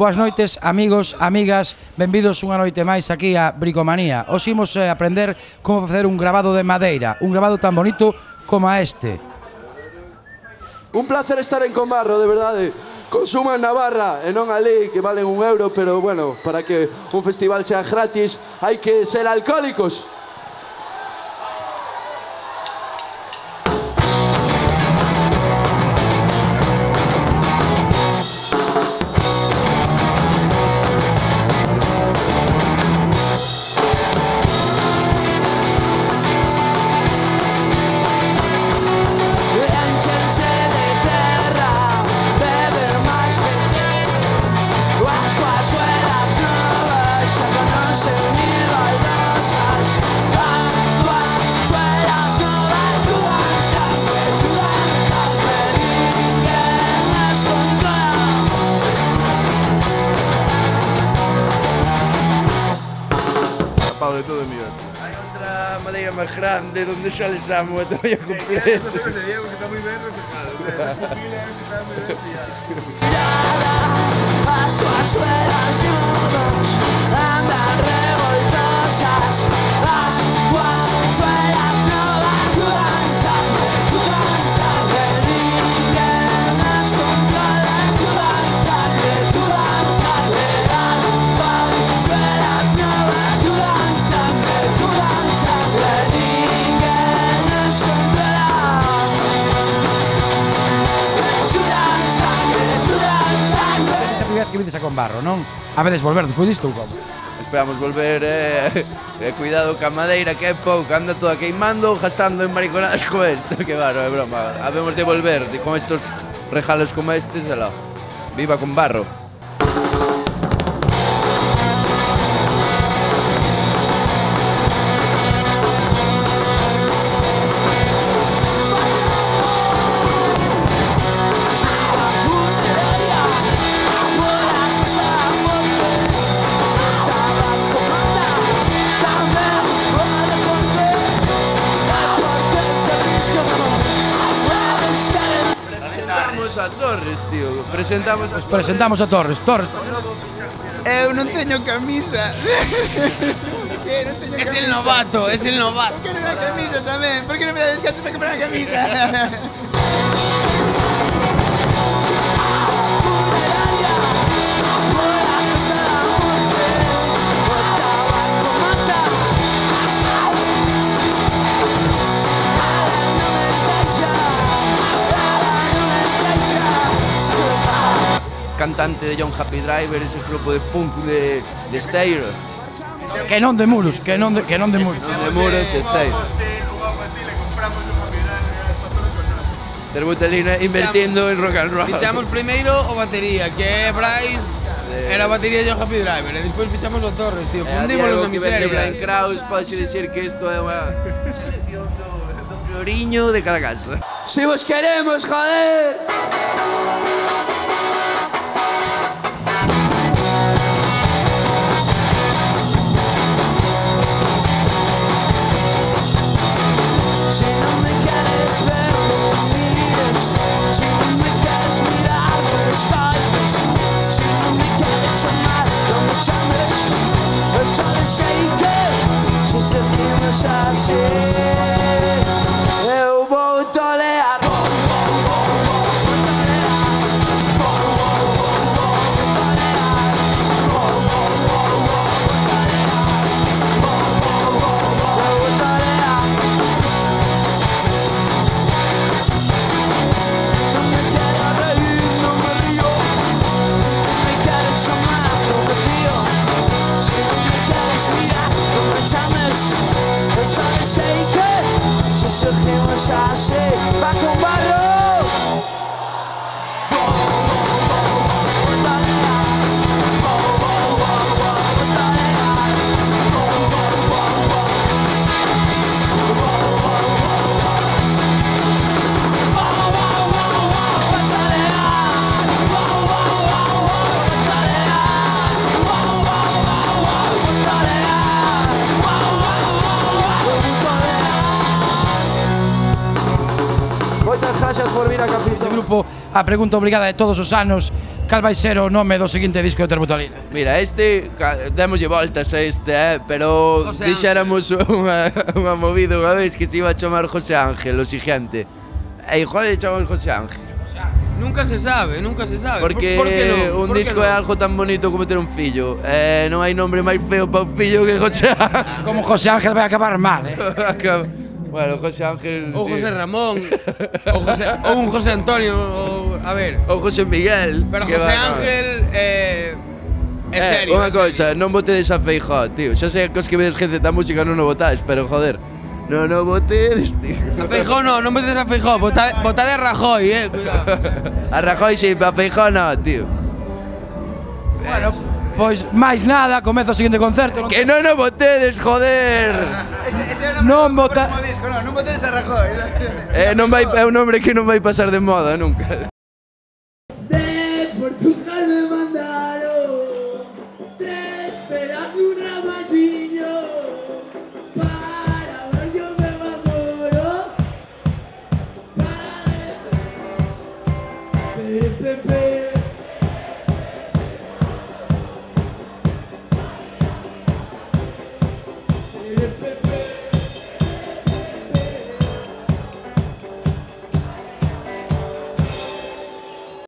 Boas noites, amigos, amigas, benvidos unha noite máis aquí a Bricomanía. Os imos eh, aprender como facer un grabado de madeira, un grabado tan bonito como a este. Un placer estar en Comarro, de verdade. Consuma en Navarra e non ali que valen un euro, pero bueno, para que un festival sea gratis hai que ser alcohólicos. De todo mío. Hay otra madera más grande donde sale esa todavía completa. As súas suelas novas vedes a con barro, non? A veces volver despois disto ou como? Esperamos volver, eh, eh, cuidado ca madeira que é pouca, anda toda queimando, gastando en mariconadas co esto, que barro, é broma. Habemos de volver de, con estos regalos como estes, alá. Viva con barro. Presentamos a Torres, tío. Presentamos a Presentamos a Torres. Torres, Eu non teño camisa. que non teño Es camisa. el novato, es el novato. ¿Por qué no me da camisa tamén? Por que non me da descanso para comprar una camisa? Cantante de John Happy Driver, ese grupo de punk de, de Steyr. que non de muros, que non de, que non de muros. De Muros, Steyr. Terbutelina invirtiendo en rock and roll. Fichamos primeiro o batería, que é Bryce, era a batería de John Happy Driver, e despois fichamos o Torres, tío, Eh, fundímonos na miseria. Kraus pode dicir que isto é unha selección do, do prioriño de cada casa. Si vos queremos, joder. eu já. Gracias por vir a Este capítulo. grupo, a pregunta obligada de todos os anos, cal vai ser o nome do seguinte disco de Terbutalina? Mira, este, démoslle voltas a este, eh, pero José dixéramos unha, unha movida unha vez que se iba a chamar José Ángel, o siguiente. E igual lle chamamos José Ángel. Nunca se sabe, nunca se sabe. Porque por, por que no? un Por disco no? é algo tan bonito como ter un fillo. Eh, non hai nombre máis feo para un fillo que José Ángel. Como José Ángel vai acabar mal, eh? bueno, José Ángel... Ou sí. José Ramón, ou, José, ou un José Antonio, ou, a ver. Ou José Miguel. Pero José va, no. Ángel eh, é Eh, serio. Unha cousa, non votedes a Feijó, tío. Xa sei que os que vedes gente da música non o votáis, pero joder. Non o votedes, tío. A Feijó no, non veces a Feijó, vota, vota de Rajoy, eh, cuidado. A Rajoy sí, a Feijó no, tío. Bueno, pois máis nada, comeza o seguinte concerto. Que non o votedes, joder. Ese, ese é o nome non do vota... próximo disco, non, non votedes a Rajoy. Eh, non vai, é un nome que non vai pasar de moda nunca.